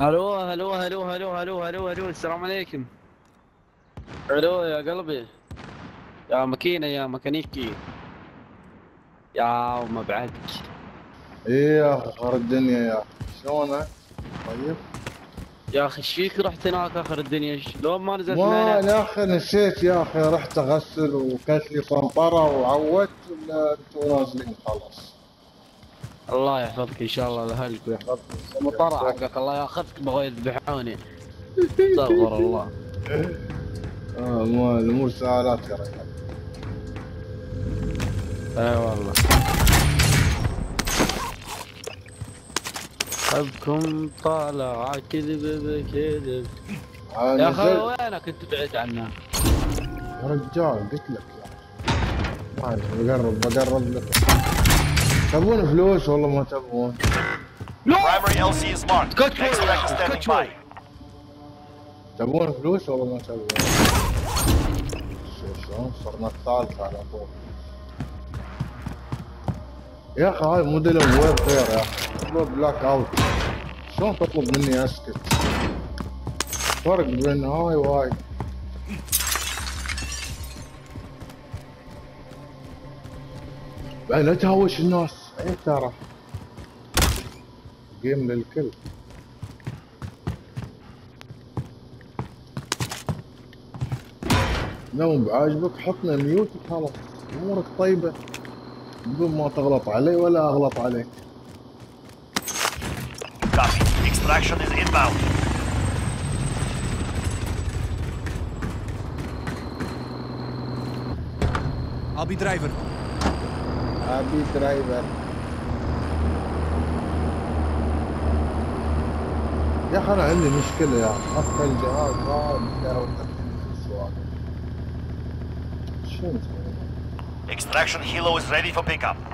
ألو ألو ألو ألو ألو ألو ألو السلام عليكم. ألو يا قلبي. يا ماكينة يا ميكانيكي. يا ما بعدك إيه يا أخي آخر الدنيا يا أخي. شلونك؟ طيب؟ يا أخي إيش فيك؟ رحت هناك آخر الدنيا. شلون ما نزلت ما يا أخي نسيت يا أخي. رحت أغسل وكلت لي وعودت ولا أنتوا نازلين؟ خلاص. الله يحفظك إن شاء الله لاهلك ويحفظك مطر حقك الله ياخذك بغوا يذبحوني استغفر الله. آه ما الأمور سهالات يا رجال. أي والله. حبكم طالع كذب بكذب. آه، يا أخي وينك أنت بعيد عنا يا رجال قلت لك يا ما أدري، بقرب بقرب لك. تبون فلوس والله ما تبون. Primary LZ is marked. Standing by. تبون فلوس والله ما تبون. شو- شلون صرنا الثالثة على طول. يا أخي هاي Modern Warfare يا أخي. Blackout. شلون تطلب مني أسكت؟ فرق بين هاي وهاي. بعدين لا تهوش الناس. أي ترى؟ جيم للكل. لو بعاجبك؟ حطنا ميوت خلاص أمورك طيبة. بدون ما تغلط علي ولا أغلط عليك. Copy. Extraction is inbound. I'll be driver. ابي درايفر يا أنا عندي مشكلة يا افتح الجهاز شو نسوي؟ Extraction helo is ready for pickup.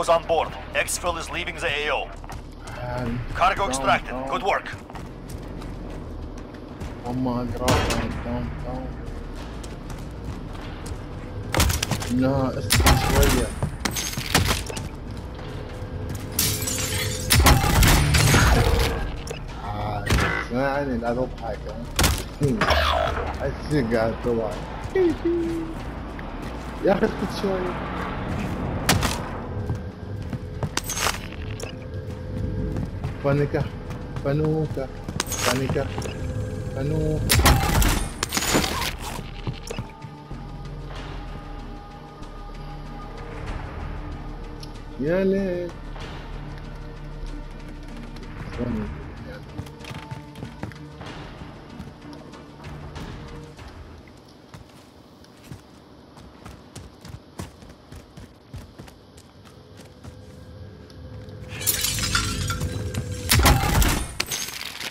cargo's on board. Exfil is leaving the AO. Um, Cargo extracted. Don't. Good work. Oh my god, don't, don't. No, it's this. Ah, I need that old pack on. I still got the one. yeah, it's the choice. Panuka, panuka, panuka, panuka. Yale. Bueno.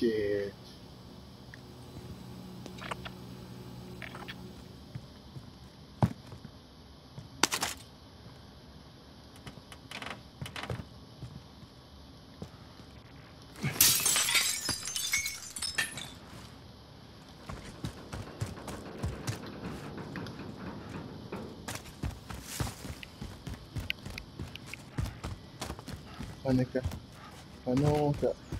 し Panika. Panika.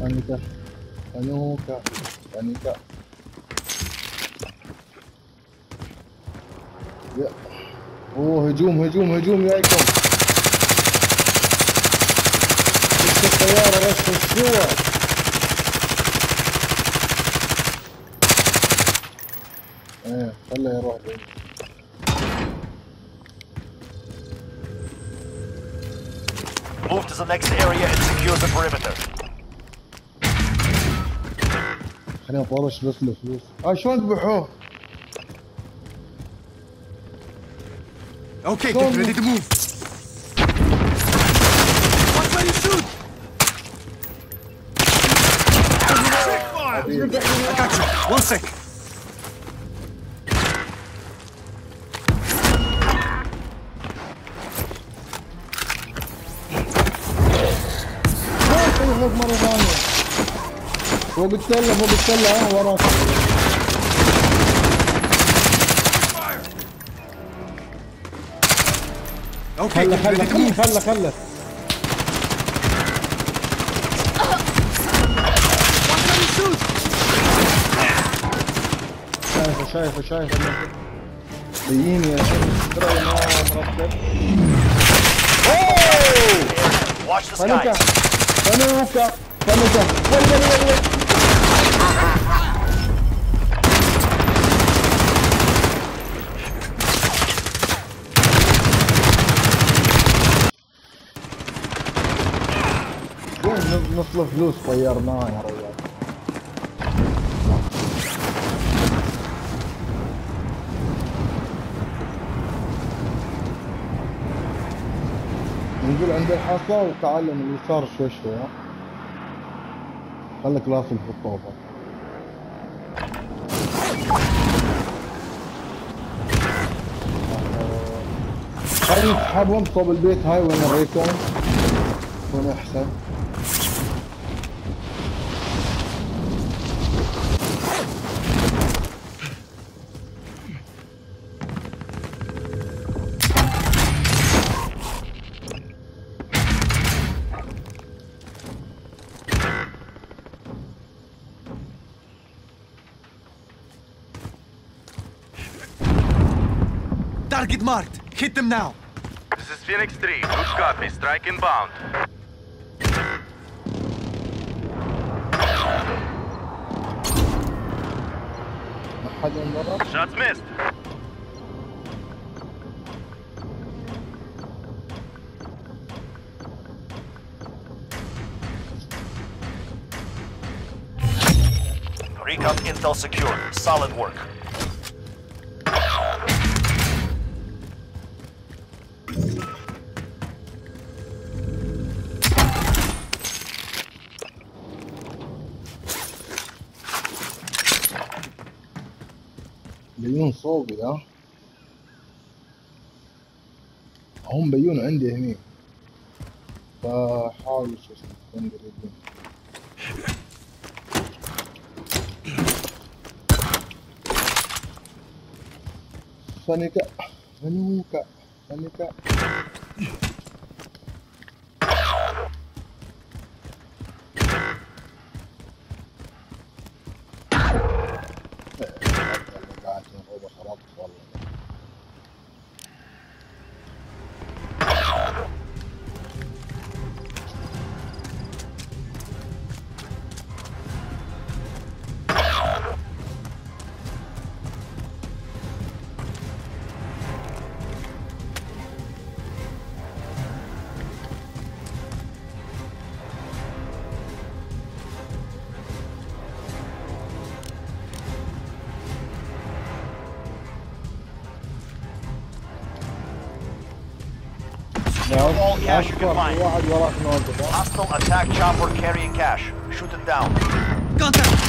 بانيكا بانوكا بانيكا يا اوه هجوم هجوم هجوم جايكم بس الطيارة بس الصور ايه خله يروح بعيد Move to the next area and secure the perimeter. خلينا نطرش بس الفلوس اه شلون ذبحوه؟ Okay, Go, get move. ready to move. Watch where you shoot. I got you. One sec. ما يخلص مرة ثانية Get خله ready to خله move. خله خله Watch where you shoot. شايفه شايفه شايفه. بيجيني يا شيخ. مرتب. فنكة فنكة وين وين وين وين وين نص الفلوس طيرناه يا رجال ننزل عند الحصى وتعال من اليسار شوي شوي. خليك راسك في الطوبة. خلينا نسحبهم صوب البيت هاي وين الريكون يكون أحسن؟ target marked. Hit them now. This is Phoenix 3. bush got me Strike inbound. Shots missed. Recon intel secure. Solid work. بيون صوبي ها هم بيون عندي هني. فحاول شو اسمه قريبين فنوكة فنكة Now, all cash you can find. Hostile attack chopper carrying cash. Shoot it down. Contact!